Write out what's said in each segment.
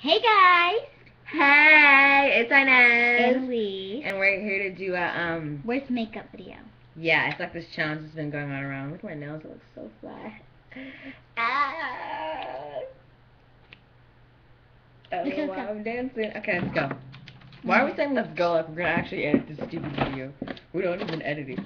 Hey guys! Hey, it's Inez. It's Lee. And we're here to do a, um, Where's makeup video? yeah, it's like this challenge that's been going on around. Look at my nails, it looks so flat. Ah. I don't know Because why of- I'm dancing. Okay, let's go. Why are we saying let's go like we're gonna actually edit this stupid video? We don't even edit it.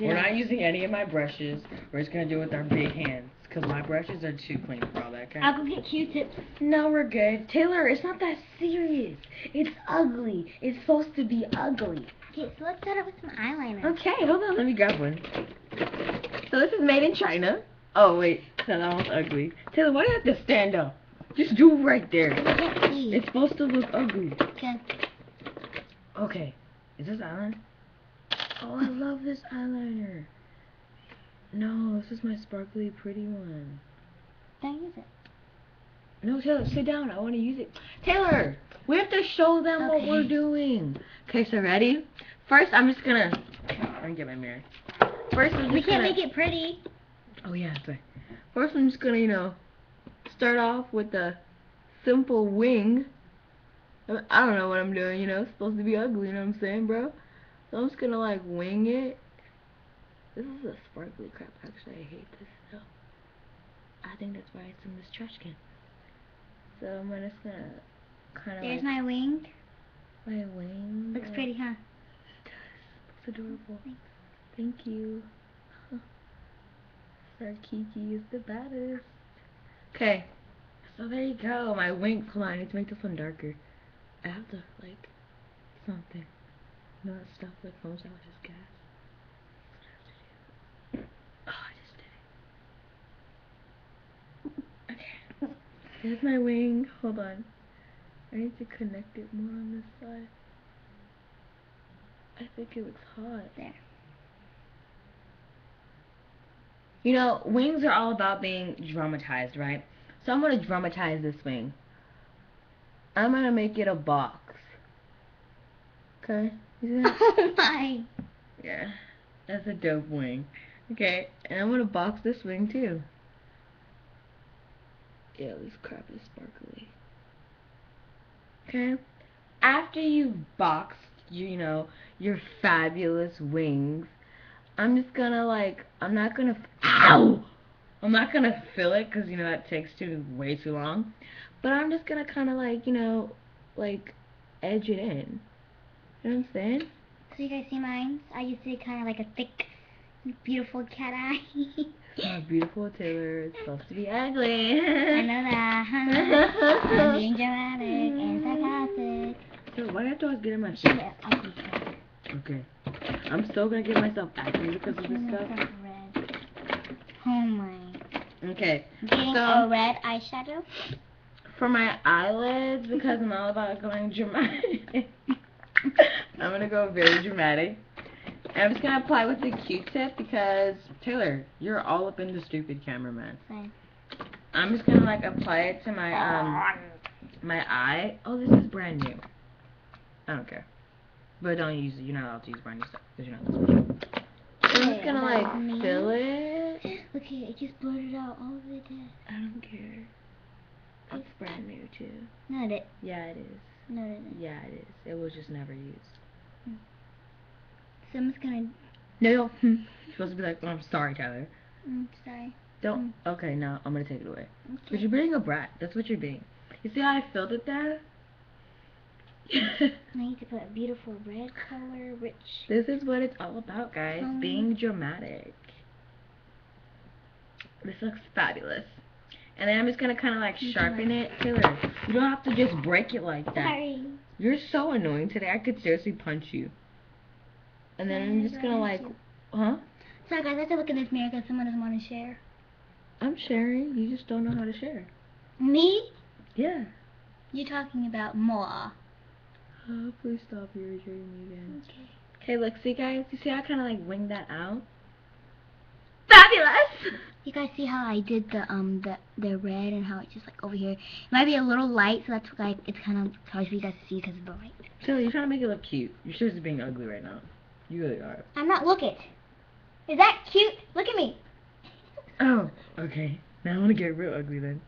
We're not using any of my brushes. We're just gonna do it with our big hands. Because my brushes are too clean for all that, okay? I'll go get Q-tips. No, we're good. Taylor, it's not that serious. It's ugly. It's supposed to be ugly. Okay, so let's start out with some eyeliner. Okay, hold on. Let me grab one. So this is made in China. Oh, wait. No, that one's ugly. Taylor, why do you have to stand up? Just do it right there. I. It's supposed to look ugly. Okay. Okay. Is this eyeliner? Oh, I love this eyeliner. No, this is my sparkly pretty one. Don't use it. No, Taylor, sit down. I want to use it. Taylor, we have to show them what we're doing. Okay, so ready? First, I'm just gonna. Let me get my mirror. First, I'm just We can't gonna. make it pretty. Oh yeah, right. First, I'm just gonna, you know, start off with a simple wing. I I don't know what I'm doing. You know, it's supposed to be ugly. You know what I'm saying, bro? So I'm just gonna like wing it. This is a sparkly crap. Actually, I hate this though. I think that's why it's in this trash can. So I'm just gonna kind of There's like my wing. my wing. Looks pretty, huh? It does. Looks adorable. Thanks. Thank you. Sir Kiki is the baddest. Okay. So there you go. My wing. Hold on, I need to make this one darker. I have to, like, something. You know that stuff that comes out foam sandwiches gas? That's what I have to do. Oh, I just did it. Okay. There's my wing. Hold on. I need to connect it more on this side. I think it looks hot. There. You know, wings are all about being dramatized, right? So I'm gonna dramatize this wing. I'm gonna make it a box. Okay? Oh my. yeah. That's a dope wing. Okay, and I'm gonna box this wing too. Yeah, this crap is sparkly. Okay? After you've boxed, you, you know, your fabulous wings, I'm just gonna like, I'm not gonna, ow! I'm not gonna fill it because, you know, that takes too, way too long. But I'm just gonna kind of like, you know, like, edge it in. You know what I'm saying? So you guys see mine? I used to kind of like a thick, beautiful cat eye. Oh, beautiful Taylor. It's supposed to be ugly. I know that. I'm being dramatic and sarcastic. So why do I have to always get in my Shut face? up. I'll be quiet. Okay. I'm still gonna get myself acne because of this stuff. red. Oh my. Okay. Getting So- a red eyeshadow. For my eyelids, because I'm all about going dramatic, I'm gonna go very dramatic. And I'm just gonna apply with the Q-tip because Taylor, you're all up in the stupid cameraman. Fine. I'm just gonna like apply it to my um my eye. Oh, this is brand new. I don't care. But don't use it. You're not allowed to use brand new stuff because you're not supposed to. So I'm just gonna like Me? fill it. Okay, here, it just blurted out all of it. I don't care. It's brand new too. Not it. Yeah, it is. No, it isn't. Yeah, it is. It was just never used. So I'm just gonna. No, you're supposed to be like, oh, I'm sorry, Tyler. Mm, sorry. Don't. Okay, now I'm gonna take it away. Okay. you're being a brat. That's what you're being. You see how I filled it there? I need to put a beautiful red color, rich. this is what it's all about, guys. Um, being dramatic. This looks fabulous. And then I'm just gonna kind of like sharpen it. Taylor, you don't have to just break it like that. Sorry. You're so annoying today. I could seriously punch you. And then I'm just gonna like, huh? Sorry guys, I have to look in this mirror because someone doesn't want to share. I'm sharing. You just don't know how to share. Me? Yeah. You're talking about more. Oh, please stop irritating me again. Okay. Okay, look, see guys, you see how I kind of like winged that out? Fabulous! You guys see how I did the um the the red and how it's just like over here. It might be a little light, so that's why it's kind of hard for you guys to see because of the light. Tilly, you're trying to make it look cute. You're seriously being ugly right now. You really are. I'm not looking. Is that cute? Look at me. Oh, okay. Now I want to get real ugly then.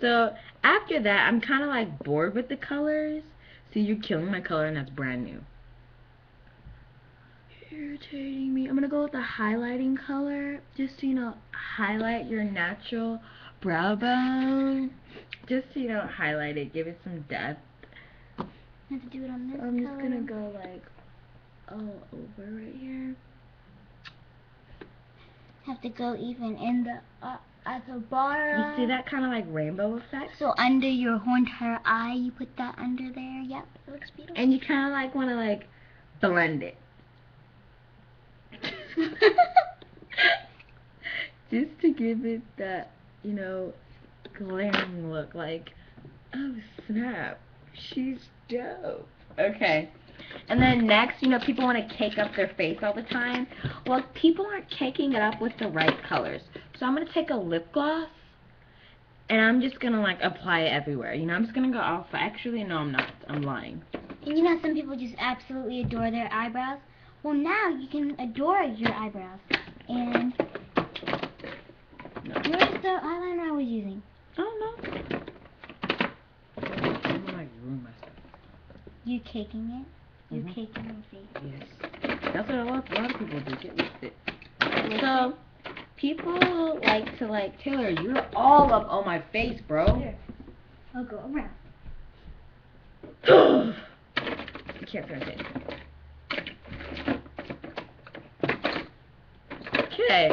So after that, I'm kind of like bored with the colors. See, you're killing my color, and that's brand new. Irritating me. I'm gonna go with the highlighting color, just so you know, highlight your natural brow bone. Just so you know, highlight it, give it some depth. I have to do it on this I'm just gonna go like all over right here. Have to go even in the uh, at the bottom. You see that kind of like rainbow effect? So under your whole entire eye, you put that under there. Yep, it looks beautiful. And you kind of like want to like blend it. Just to give it that, you know, glaring look like, oh snap, she's dope. Okay. And then next, you know, people want to cake up their face all the time. Well, people aren't caking it up with the right colors. So I'm going to take a lip gloss and I'm just going to like apply it everywhere. You know, I'm just going to go off. Actually, no, I'm not. I'm lying. And you know some people just absolutely adore their eyebrows? Well, now you can adore your eyebrows. And No. where's the eyeliner I was using? I don't know. I'm like ruin my. You caking it? You Mhm. caking your face. Yes. That's what a lot, a lot of people do. Get with it. So, people like to like, Taylor, you're all up on my face, bro. Here. I'll go around. you can't finish it. Okay,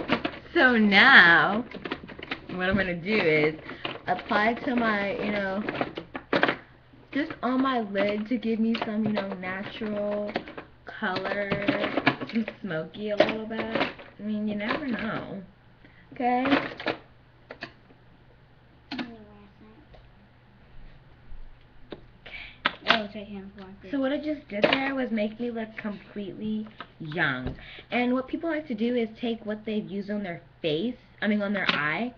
so now what I'm gonna do is apply to my, you know, just on my lid to give me some, you know, natural color, some smoky a little bit. I mean, you never know. Okay. Oh, it's right here. I'm So what I just did there was make me look completely young. And what people like to do is take what they've used on their face, I mean on their eye,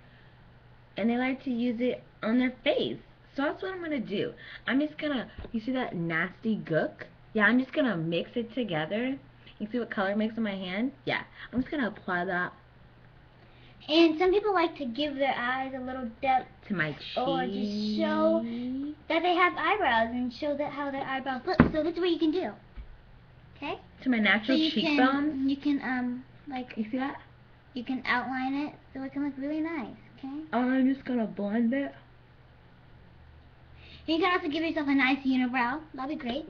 and they like to use it on their face. So that's what I'm going to do. I'm just going to, you see that nasty gook? Yeah, I'm just going to mix it together. You see what color makes on my hand? Yeah. I'm just going to apply that And some people like to give their eyes a little depth to my cheek. Or just show- that they have eyebrows and show that how their eyebrows look. So this is what you can do. Okay? To my So natural you cheekbones. can you can um like You see that? you can outline it so it can look really nice. Okay? I'm just going to blend it. You can also give yourself a nice unibrow. That'd be great.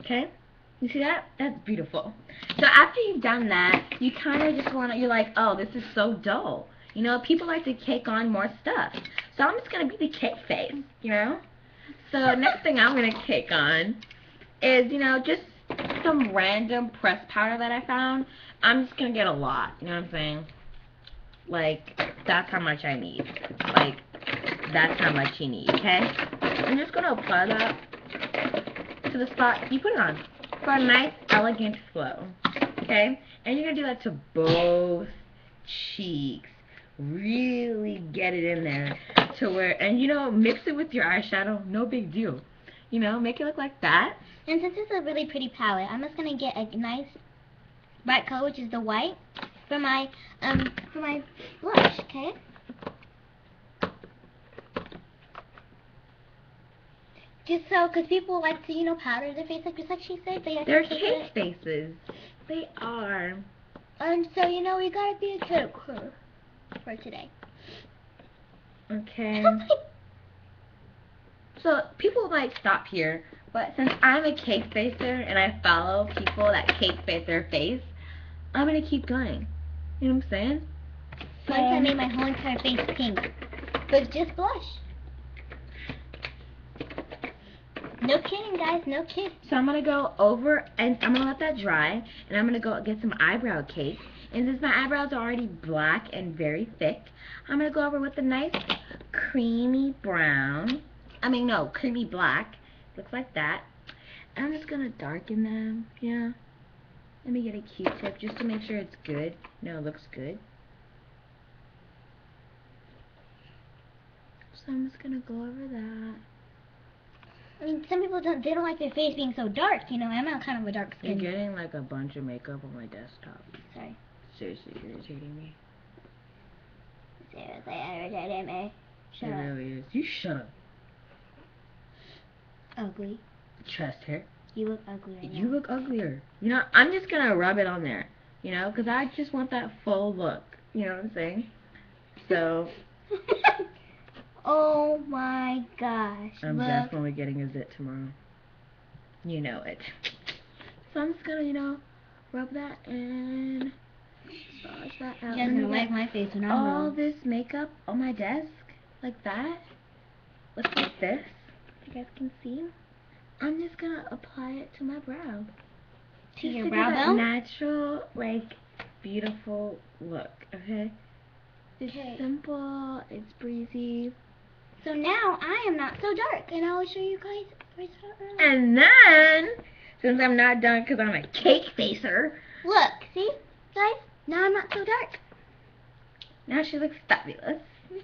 Okay? You see that? That's beautiful. So after you've done that, you kind of just want to, you're like, oh, this is so dull. You know, people like to cake on more stuff. So I'm just going to be the cake face, you know? So next thing I'm going to cake on is, you know, just some random press powder that I found. I'm just going to get a lot, you know what I'm saying? Like, that's how much I need. Like, that's how much you need, okay? I'm just going to apply that to the spot you put it on for a nice, elegant flow. Okay? And you're going to do that to both cheeks. Really get it in there to where, and you know, mix it with your eyeshadow. No big deal. You know, make it look like that. And since it's a really pretty palette, I'm just gonna get a nice bright color, which is the white, for my um for my blush. Okay. Just so, because people like to, you know, powder their face, like just like she said, they like They're cake faces. They are. And so, you know, we gotta be a character for today. Okay. So people might stop here, but since I'm a cake facer and I follow people that cake face their face, I'm gonna keep going. You know what I'm saying? Once I made my whole entire face pink. But just blush. No kidding, guys. No kidding. So I'm gonna go over and I'm gonna let that dry, and I'm gonna go get some eyebrow cake. And since my eyebrows are already black and very thick, I'm gonna go over with a nice creamy brown. I mean, no, creamy black. Looks like that. And I'm just gonna darken them. Yeah. Let me get a Q-tip just to make sure it's good. No, it looks good. So I'm just gonna go over that. I mean, some people don't. They don't like their face being so dark. You know, I'm not kind of a dark skin. You're getting like a bunch of makeup on my desktop. sorry. Seriously irritating me. Seriously irritating me. Shut it up. really is. You shut up. Ugly. Chest hair. You look ugly right You now. look uglier. You know, I'm just gonna rub it on there. You know, because I just want that full look. You know what I'm saying? So, oh my gosh. I'm look. definitely getting a zit tomorrow. You know it. So I'm just gonna, you know, rub that and massage that out. You guys gonna like my face when I'm all wrong. this makeup on my desk like that. Looks like this. If you guys can see. I'm just gonna apply it to my brow. To Just your brow bone? natural, like, beautiful look. Okay. It's Okay. simple. It's breezy. So now I am not so dark, and I will show you guys And then, since I'm not done because I'm a cake facer, Look, see, guys. Now I'm not so dark. now she looks fabulous. Mm-hmm.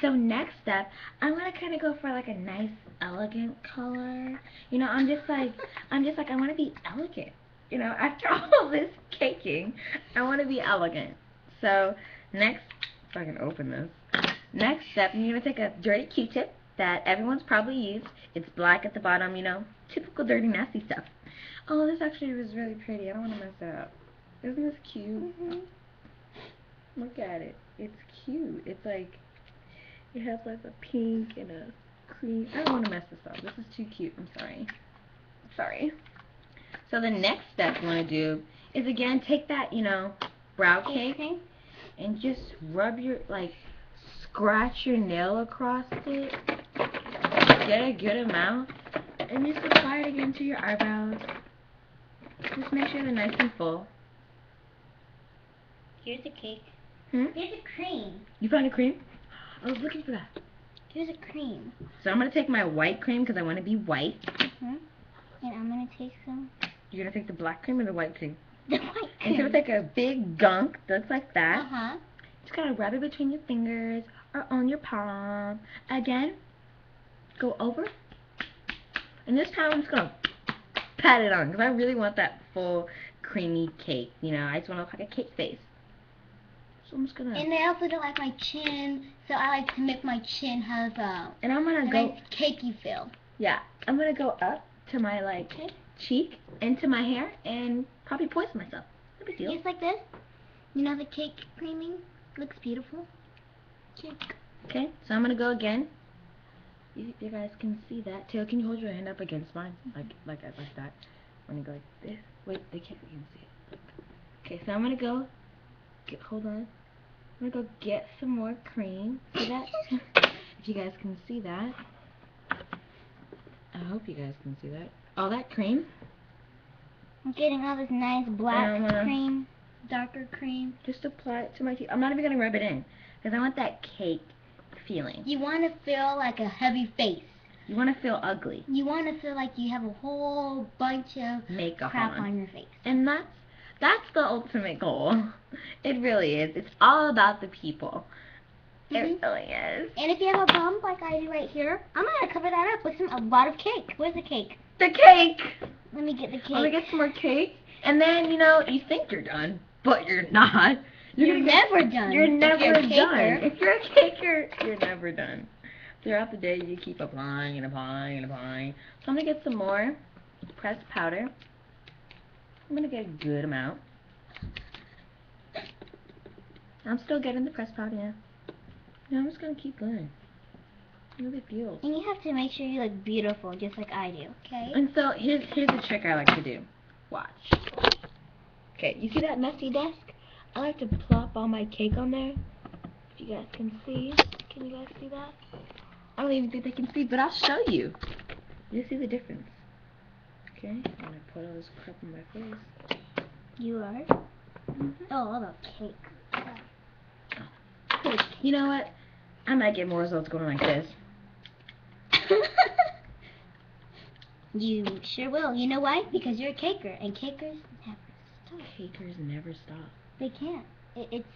So next step, I'm gonna kind of go for like a nice, elegant color. You know, I'm just like, I'm just like, I want to be elegant. You know, after all this caking, I want to be elegant. So next, if I can open this. Next step, you're gonna take a dirty Q-tip that everyone's probably used. It's black at the bottom, you know, typical dirty, nasty stuff. Oh, this actually was really pretty. I don't want to mess it up. Isn't this cute? Mhm. Look at it. It's cute. It's like it has like a pink and a cream. I don't want to mess this up. This is too cute. I'm sorry. Sorry. So the next step you want to do is again take that you know brow cake and just rub your like scratch your nail across it. Get a good amount and just apply it again to your eyebrows. Just make sure they're nice and full. Here's a cake. Hmm? Here's a cream. You found a cream? I was looking for that. Here's a cream. So I'm gonna take my white cream because I want to be white. hmm And I'm gonna take some You're gonna take the black cream or the white cream? the white cream. it's like a big gunk that looks like Uh that. huh. Just gotta rub it between your fingers or on your palm. Again, go over. And this time I'm just gonna pat it on because I really want that full creamy cake. You know, I just want to look like a cake face. So I'm just gonna. And I also don't like my chin, so I like to make my chin have a, and I'm gonna go. nice cakey feel. Yeah, I'm gonna go up to my like Okay. cheek into my hair and probably poison myself. No big deal. Just like this. You know the cake creaming looks beautiful. Cake. Okay, so I'm gonna go again. You, you guys can see that. Taylor, can you hold your hand up against mine, like like like that? I'm gonna go like this. Wait, they can't even see it. Okay, so I'm gonna go. Get, hold on. I'm gonna go get some more cream. See that? if you guys can see that. I hope you guys can see that. All that cream. I'm getting all this nice black I'm cream, darker cream. Just apply it to my teeth. I'm not even gonna rub it in, because I want that cake feeling. You want to feel like a heavy face. You want to feel ugly. You want to feel like you have a whole bunch of Makeup crap on. on your face. And that's that's the ultimate goal. It really is. It's all about the people. It Mhm. really is. And if you have a bump like I do right here, I'm gonna cover that up with some a lot of cake. Where's the cake? The cake. Let me get the cake. Let me get some more cake, and then you know you think you're done, but you're not. You're get- never done. You're never you're done. caker. If you're a caker, you're never done. Throughout the day, you keep applying and applying and applying. So I'm gonna get some more pressed powder. I'm gonna get a good amount. I'm still getting the press powder, yeah. No, I'm just gonna keep going. No big deal. And you have to make sure you look beautiful, just like I do. Okay. And so here's here's a trick I like to do. Watch. Okay, you see that messy desk? I like to plop all my cake on there. If you guys can see. Can you guys see that? I don't even think they can see, but I'll show you. You see the difference. Okay, I'm gonna put all this crap on my face. You are. Mm-hmm. Oh, all the cake. You know what? I might get more results going like this. you sure will. You know why? Because you're a caker, and cakers never stop. Cakers never stop. They can't. It, it's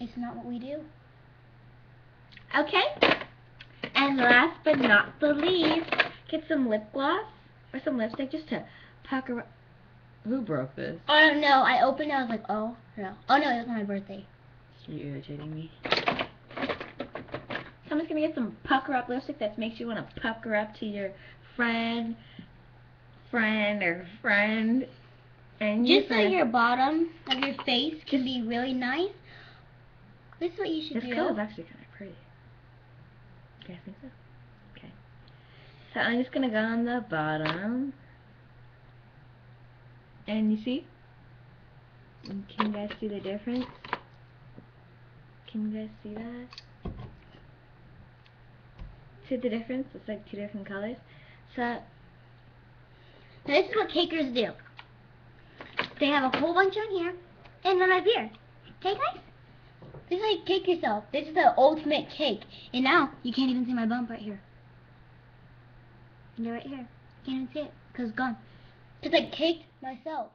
it's not what we do. Okay. And last but not the least, get some lip gloss or some lipstick just to pucker up. Who broke this? Oh don't. I opened it. I was like, oh no. Oh no, it was my birthday. You're irritating me. Someone's gonna get some pucker up lipstick that makes you want to pucker up to your friend, friend or friend, and Just so your your bottom of your face can be really nice. This is what you should do. This do. color is actually kind of pretty. You guys think so? So I'm just gonna go on the bottom, and you see? Can you guys see the difference? Can you guys see that? See the difference? It's like two different colors. So this is what cakers do. They have a whole bunch on here and none up here. Okay, guys? This is how you cake yourself. This is the ultimate cake. And now, you can't even see my bump right here. They're right here. Can't even see it because it's gone. Because I caked myself.